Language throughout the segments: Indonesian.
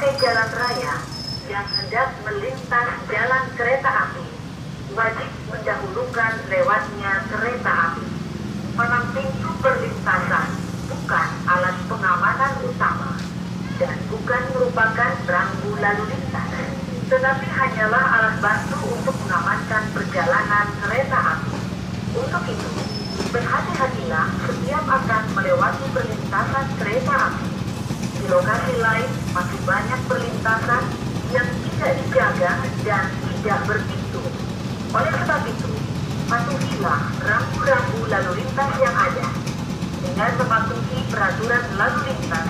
pemakai jalan raya yang hendak melintas jalan kereta api wajib mendahulukan lewatnya kereta api. Palang pintu perlintasan bukan alat pengamanan utama dan bukan merupakan rambu lalu lintas, tetapi hanyalah alat bantu untuk mengamankan perjalanan kereta api. Untuk itu, berhati-hatilah setiap akan melewati perlintasan kereta api. Di lokasi lain masih banyak perlintasan yang tidak dijaga dan tidak berpintu. Oleh sebab itu, patuhilah rambu-rambu lalu lintas yang ada. Dengan mematuhi peraturan lalu lintas,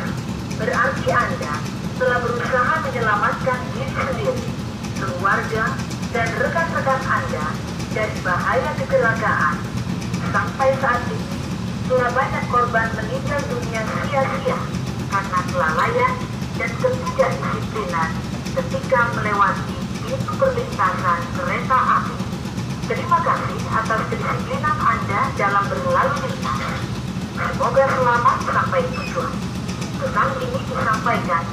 berarti Anda telah berusaha menyelamatkan diri sendiri, keluarga, dan rekan-rekan Anda dari bahaya kecelakaan. Sampai saat ini, telah banyak korban meninggal dunia sia-sia karena kelalaian dan ketidakdisiplinan ketika melewati pintu perlintasan kereta api. Terima kasih atas kedisiplinan dalam berlalu lintas. Semoga selamat sampai tujuan. Pesan ini disampaikan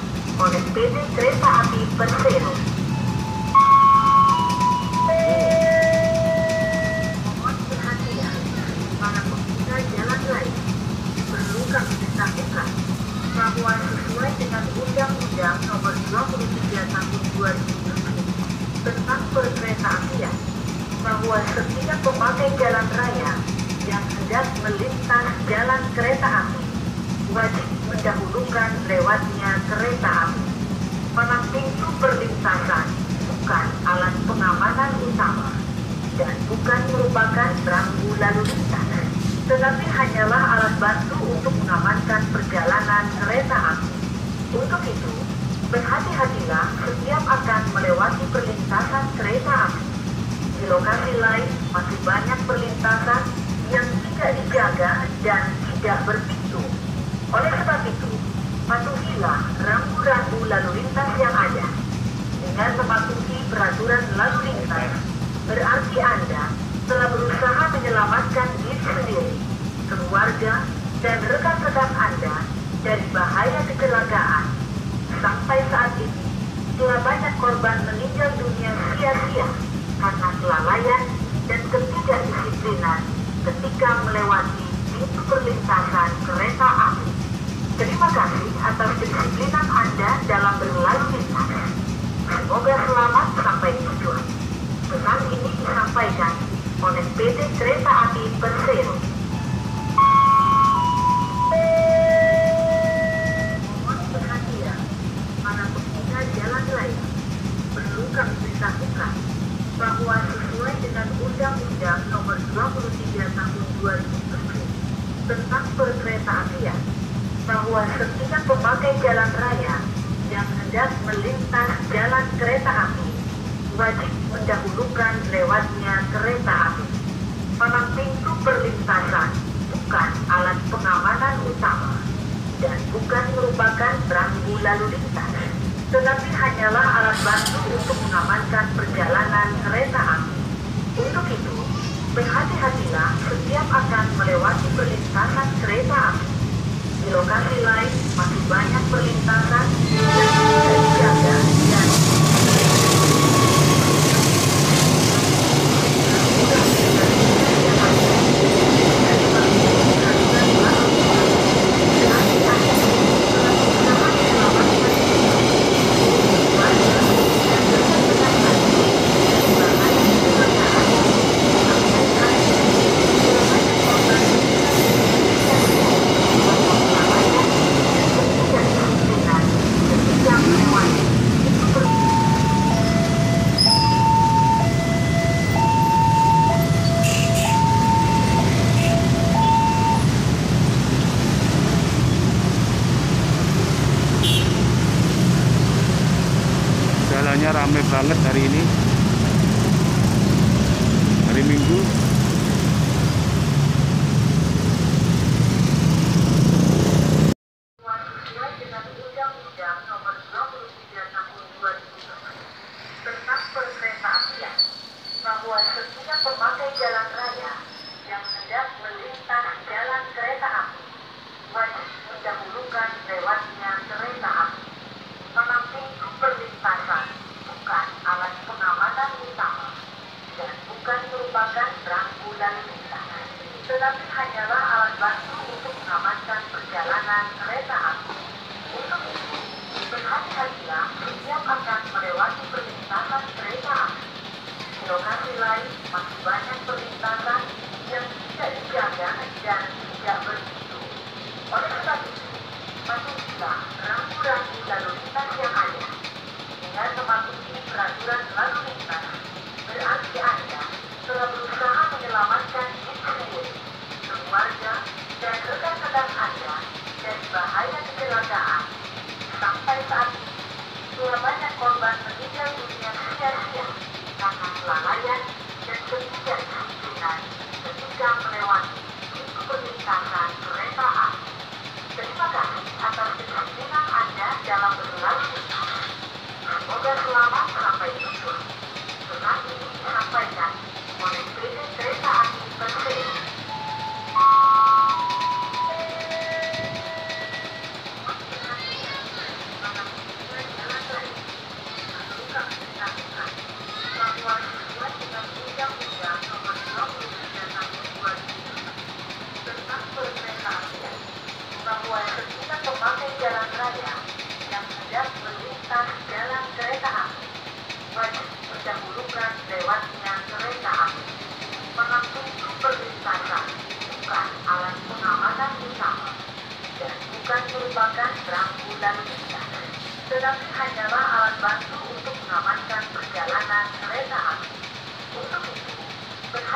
oleh PT Kereta Api Persero. Mohon perhatian, para pengguna raya perlu kami bahwa sesuai dengan Undang-Undang Nomor 23 Tahun 2007 tentang perkereta apian bahwa setiap pemakai jalan raya yang hendak melintas jalan kereta api wajib mendahulukan lewatnya kereta api. Palang pintu perlintasan bukan alat pengamanan utama dan bukan merupakan rambu lalu lintas, tetapi hanyalah alat bantu untuk mengamankan perjalanan kereta api. Untuk itu, berhati-hatilah setiap akan melewati perlintasan kereta api. Di lokasi lain masih banyak perlintasan yang tidak dijaga dan tidak berpintu. Oleh sebab itu, patuhilah rambu-rambu lalu lintas yang ada. Dengan mematuhi peraturan lalu lintas, berarti Anda telah berusaha menyelamatkan diri sendiri, keluarga, dan rekan-rekan Anda dari bahaya kecelakaan. Sampai saat ini, telah banyak korban meninggal dunia sia-sia karena kelalaian ketika melewati pintu perlintasan kereta api. Terima kasih atas kedisiplinan Anda dalam berlalu lintas. Semoga selamat sampai tujuan. Pesan ini disampaikan oleh PT Kereta Api Persero. Mohon perhatian, para pengguna jalan raya. Perlu kami beritahukan bahwa sesuai dengan Undang-Undang Nomor 23 Tahun 2007 tentang perkereta apian, bahwa setiap pemakai jalan raya yang hendak melintas jalan kereta api wajib mendahulukan lewatnya kereta api. Palang pintu perlintasan bukan alat pengamanan utama dan bukan merupakan rambu lalu lintas, tetapi hanyalah alat bantu untuk mengamankan perjalanan kereta api. Untuk itu, korban meninggal dunia tidak karena kelalaian dan ketidakdisiplinan ketika melewati pintu perlintasan kereta api. Terima kasih atas kesaksian Anda dalam berlalu. Semoga selamat.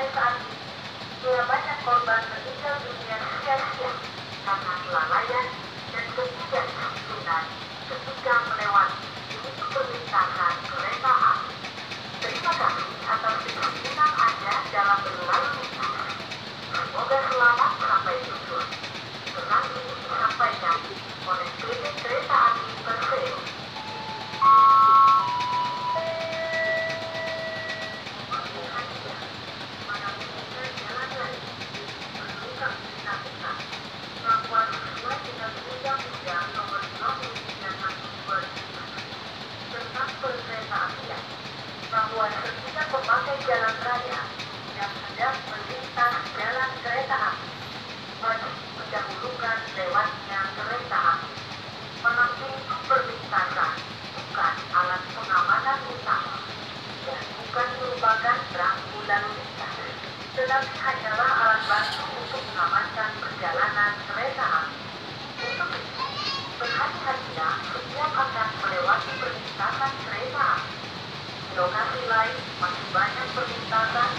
sampai saat ini sudah banyak korban meninggal dunia sia-sia karena kelalaian. dan terang bulan bintang. Tetapi hanyalah alat bantu untuk mengamankan perjalanan kereta api. Untuk itu, berhati-hatilah setiap akan melewati perlintasan kereta api. Di lokasi lain masih banyak perlintasan